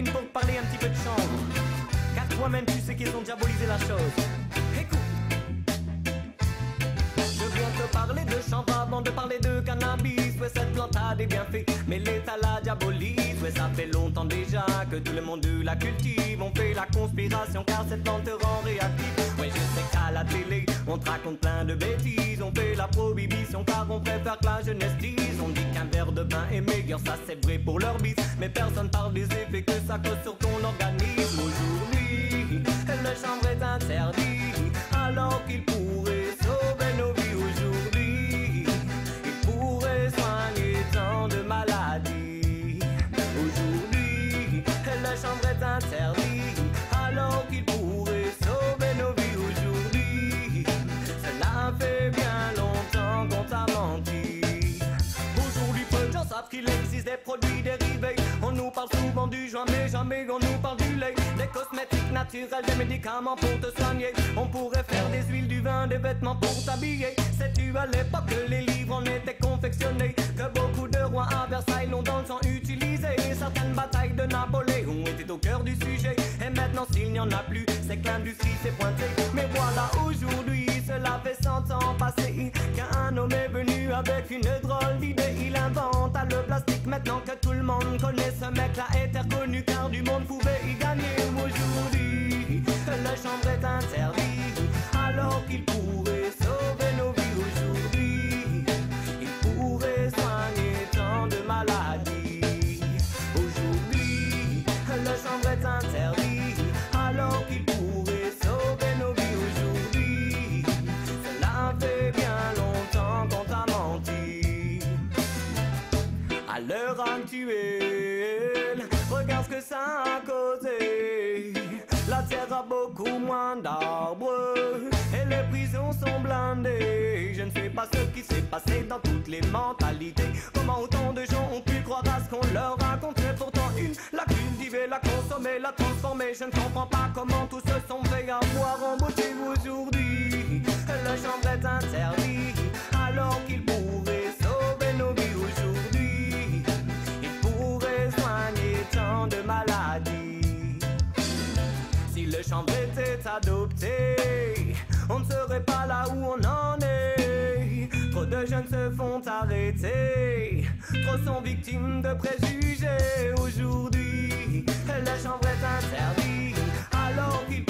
pour parler un petit peu de chambre. Car toi-même tu sais qu'ils ont diabolisé la chose. Écoute. Je viens te parler de chanvre avant de parler de cannabis. Ouais, cette plante a des bienfaits, mais l'État la diabolise. Ouais, ça fait longtemps déjà que tout le monde la cultive. On fait la conspiration car cette plante te rend réactif. Ouais, je sais qu'à la télé, on te raconte plein de bêtises. On fait la prohibition car on préfère que la jeunesse dise. On dit qu'un verre de vin est meilleur, ça c'est vrai pour leur bise. Mais personne parle des effets cause sur ton organisme. Aujourd'hui, le chanvre est interdit alors qu'il pourrait sauver nos vies aujourd'hui. Il pourrait soigner tant de maladies. Aujourd'hui, le chanvre est interdit alors qu'il pourrait sauver nos vies aujourd'hui. Cela fait bien longtemps qu'on t'a menti. Aujourd'hui, peu de gens savent qu'il existe des produits dérivés. Parle souvent du joint, mais jamais on nous parle du lait. Des cosmétiques naturels, des médicaments pour te soigner. On pourrait faire des huiles, du vin, des vêtements pour t'habiller. Sais-tu à l'époque que les livres en étaient confectionnés? Que beaucoup de rois à Versailles l'ont dans le sang. Certaines batailles de Napoléon étaient au cœur du sujet. Et maintenant, s'il n'y en a plus, c'est que l'industrie s'est pointée. Mais voilà, aujourd'hui, cela fait cent ans passés qu'un homme est venu avec une drôle d'idée. Il invente le plastique maintenant que connaît ce mec-là est reconnu car du monde pouvait y gagner aujourd'hui. Le chambre est interdit alors qu'il pourrait sauver nos vies aujourd'hui. Il pourrait soigner tant de maladies. Aujourd'hui, le chambre est interdit alors qu'il pourrait sauver nos vies aujourd'hui. Cela fait bien longtemps qu'on t'a menti. À l'heure actuelle, que ça a causé. La terre a beaucoup moins d'arbres et les prisons sont blindées. Je ne sais pas ce qui s'est passé dans toutes les mentalités. Comment autant de gens ont pu croire à ce qu'on leur racontait? Pourtant, une l'a cultiver, la consommer, la transformer. Je ne comprends pas comment tous se sont fait avoir en beauté aujourd'hui. Le chanvre est interdit on ne serait pas là où on en est. Trop de jeunes se font arrêter, trop sont victimes de préjugés aujourd'hui. Le chanvre est interdit, alors qu'il